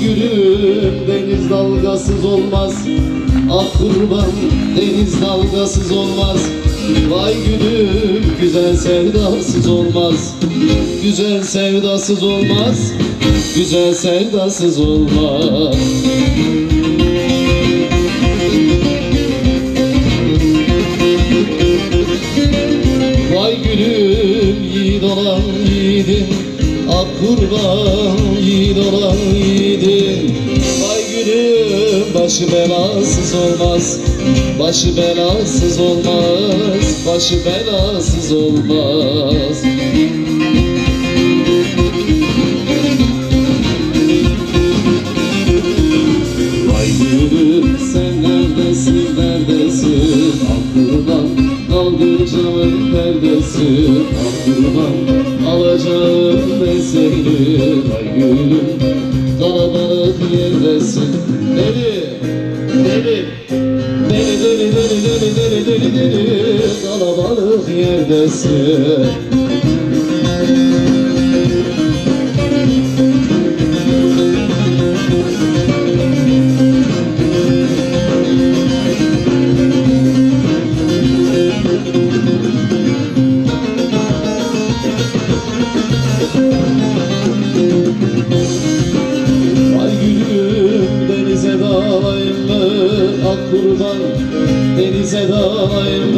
gülüm deniz dalgasız olmaz. Ah kurban deniz dalgasız olmaz. Vay gülüm güzel sevdasız olmaz. Güzel sevdasız olmaz. Güzel sevdasız olmaz. Vay gülüm yiğit olan yiğidim Ak kurban başı belasız olmaz Başı belasız olmaz Başı belasız olmaz. Vay gülüm sen neredesin neredesin? Aklımdan kaldıracağım neredesin? Aklımdan alacağım ben seni Vay gülüm kalabalık yerdesin. Deli Ak kurban denize dalayım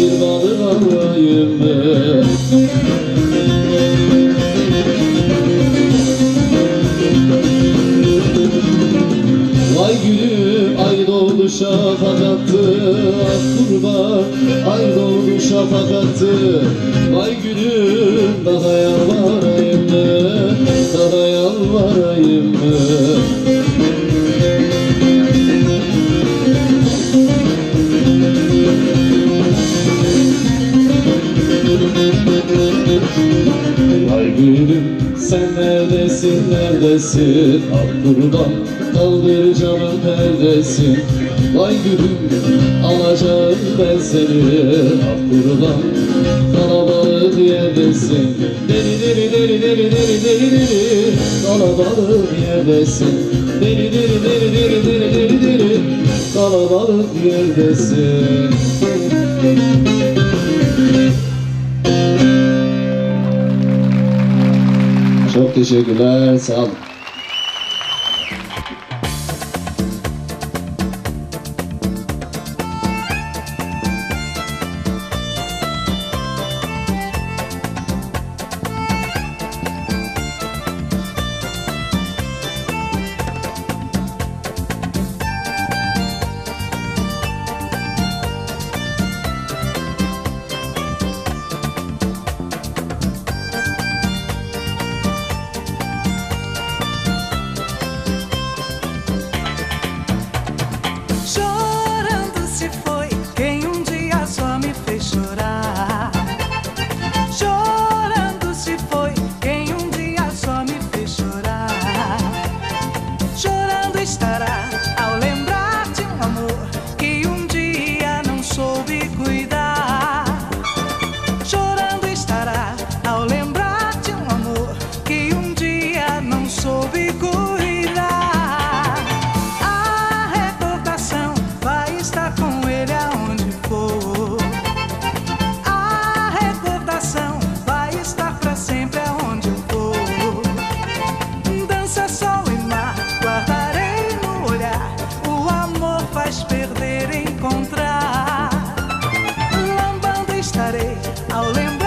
Bir balık Ay gülüm ay doğdu şafak attı Ah kurban ay doğdu şafak attı Ay gülüm daha yalvarayım gülüm sen neredesin neredesin? Al kurban kaldır camın perdesin Vay gülüm alacağım ben seni. Al kurban kalabalık yerdesin Deli deli deli deli deli deli deli. Kalabalık yerdesin Deli deli deli deli deli deli deli. Kalabalık yerdesin Çok teşekkürler, sağ olun. ficarei ao lembrar.